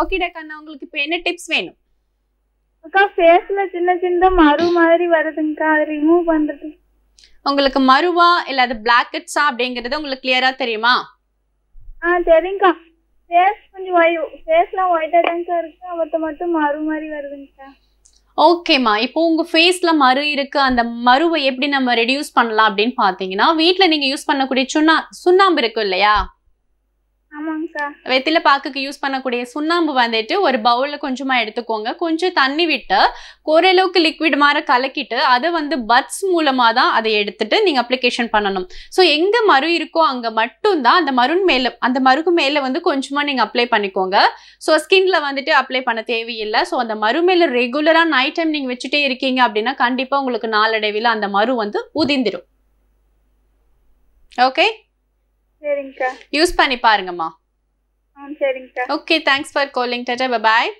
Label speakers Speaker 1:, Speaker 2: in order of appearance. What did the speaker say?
Speaker 1: ஓகேடா கண்ணா உங்களுக்கு இப்போ என்ன டிப்ஸ் வேணும்?
Speaker 2: அக்கா ஃபேஸ்ல சின்ன சின்ன மறு மாதிரி வருதுங்கக்கா அதை ரிமூவ் பண்றது.
Speaker 1: உங்களுக்கு மருவா இல்ல அது பிளாக்கெட்ஸா அப்படிங்கறது உங்களுக்கு கிளியரா தெரியுமா?
Speaker 2: ஆ சரிங்கக்கா ஃபேஸ் கொஞ்சம் ஒய் ஃபேஸ்லாம் ஒயிட்டாக தாங்கக்கா இருக்கு அவத்த மட்டும் மறு மாதிரி வருதுங்கக்கா.
Speaker 1: ஓகேம்மா. இப்போ உங்க ஃபேஸ்ல மரு இருக்கு அந்த மருவை எப்படி நம்ம ரெடியூஸ் பண்ணலாம் அப்படின்னு பாத்தீங்கன்னா வீட்ல நீங்க யூஸ் பண்ணக்கூடிய சுண்ணா சுண்ணாம்பு இருக்கும் இல்லையா? வெத்தில பாக்குக்கு யூஸ் பண்ணக்கூடிய சுண்ணாம்பு வந்துட்டு ஒரு பவுல்ல கொஞ்சமா எடுத்துக்கோங்க. கொஞ்சம் தண்ணி விட்டு ஓரளவுக்கு லிக்விட் மாதிரி கலக்கிட்டு அதை வந்து பட்ஸ் மூலமா தான் அதை எடுத்துட்டு நீங்க அப்ளிகேஷன் பண்ணணும். ஸோ எங்க மரு இருக்கோ அங்க மட்டும்தான் அந்த மருன் மேல அந்த மருக்கு மேல வந்து கொஞ்சமா நீங்க அப்ளை பண்ணிக்கோங்க. ஸோ ஸ்கின்ல வந்துட்டு அப்ளை பண்ண தேவையில்லை. ஸோ அந்த மரு மேல ரெகுலரா நைட் டைம் நீங்க வச்சுட்டே இருக்கீங்க அப்படின்னா கண்டிப்பா உங்களுக்கு நாளடைவில் அந்த மரு வந்து உதிர்ந்துடும் ஓகே
Speaker 2: சரிங்கக்கா.
Speaker 1: யூஸ் பண்ணி பாருங்கம்மா.
Speaker 2: ஆ
Speaker 1: ஓகே தேங்க்ஸ் ஃபார் காலிங் டாட்டா பாய்